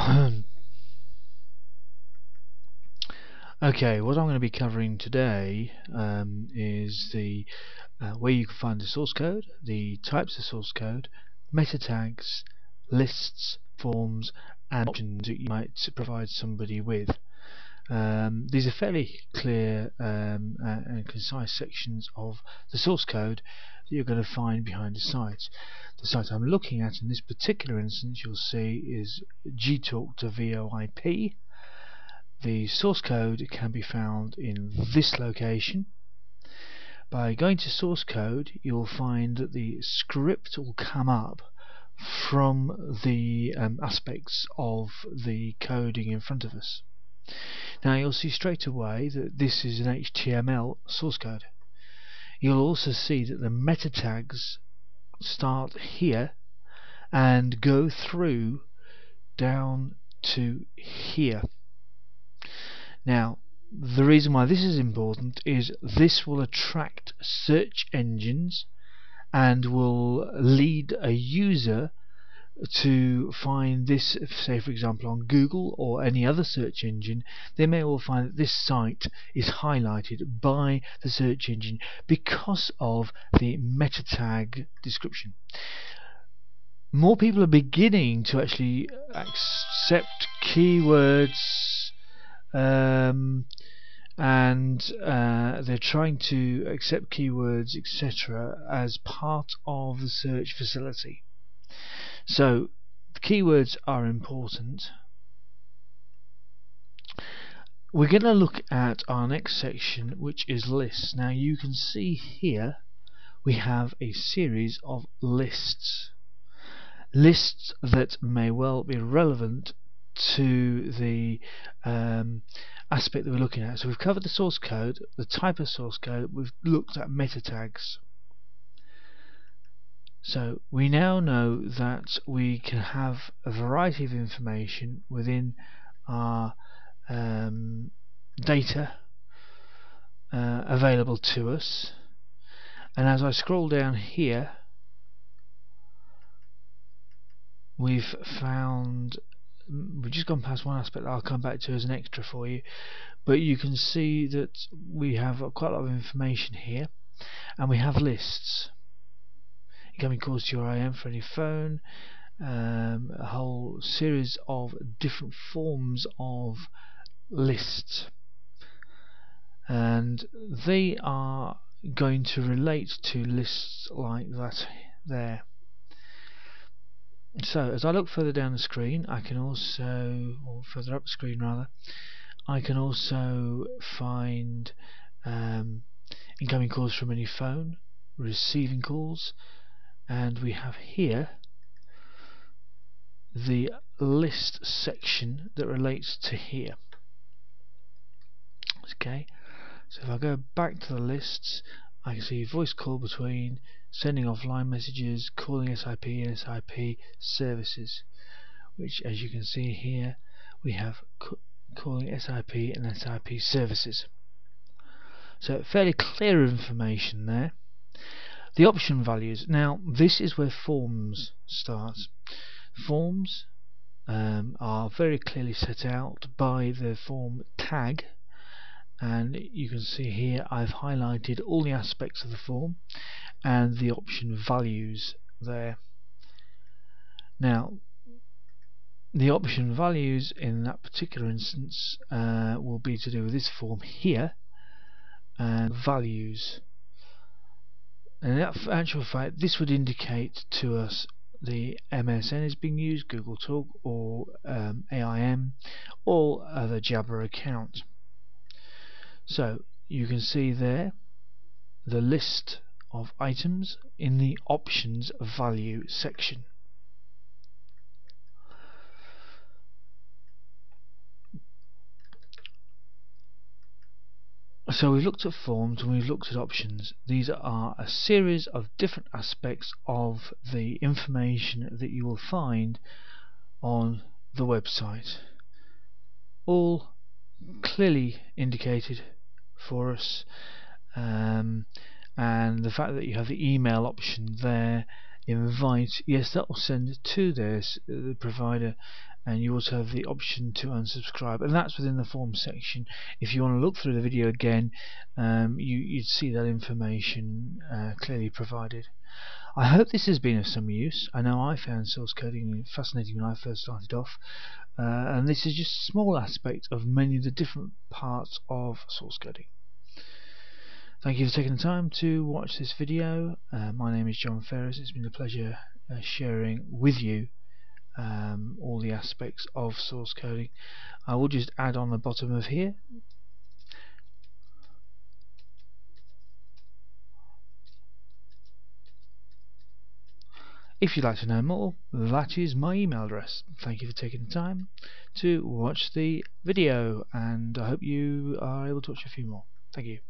okay, what I'm going to be covering today um, is the uh, where you can find the source code, the types of source code, meta tags, lists, forms, and options that you might provide somebody with. Um, these are fairly clear um, and concise sections of the source code that you're going to find behind the site. The site I'm looking at in this particular instance you'll see is gtalk to VoIP. The source code can be found in this location. By going to source code you'll find that the script will come up from the um, aspects of the coding in front of us. Now you'll see straight away that this is an HTML source code. You'll also see that the meta tags start here and go through down to here. Now the reason why this is important is this will attract search engines and will lead a user to find this, say for example on Google or any other search engine, they may well find that this site is highlighted by the search engine because of the meta tag description. More people are beginning to actually accept keywords um, and uh, they're trying to accept keywords etc as part of the search facility. So the keywords are important. We're going to look at our next section which is lists. Now you can see here we have a series of lists. Lists that may well be relevant to the um, aspect that we're looking at. So we've covered the source code, the type of source code, we've looked at meta tags. So we now know that we can have a variety of information within our um, data uh, available to us. And as I scroll down here we've found we've just gone past one aspect I'll come back to as an extra for you. But you can see that we have quite a lot of information here and we have lists incoming calls to your IM for any phone, um, a whole series of different forms of lists. And they are going to relate to lists like that there. So as I look further down the screen I can also or further up the screen rather I can also find um, incoming calls from any phone receiving calls and we have here the list section that relates to here. Okay so if I go back to the lists I can see voice call between sending offline messages calling SIP and SIP services which as you can see here we have calling SIP and SIP services. So fairly clear information there the option values. Now, this is where forms start. Forms um, are very clearly set out by the form tag and you can see here I've highlighted all the aspects of the form and the option values there. Now, the option values in that particular instance uh, will be to do with this form here and values and in actual fact this would indicate to us the MSN is being used, Google Talk or um, AIM or other Jabber account. So you can see there the list of items in the options value section. So we've looked at forms and we've looked at options. These are a series of different aspects of the information that you will find on the website. All clearly indicated for us um, and the fact that you have the email option there invite yes that will send to this uh, the provider and you also have the option to unsubscribe and that's within the form section. If you want to look through the video again um, you, would see that information uh, clearly provided. I hope this has been of some use. I know I found source coding fascinating when I first started off uh, and this is just a small aspect of many of the different parts of source coding Thank you for taking the time to watch this video. Uh, my name is John Fairest. It's been a pleasure uh, sharing with you um, all the aspects of source coding. I will just add on the bottom of here If you'd like to know more, that is my email address. Thank you for taking the time to watch the video, and I hope you are able to watch a few more. Thank you.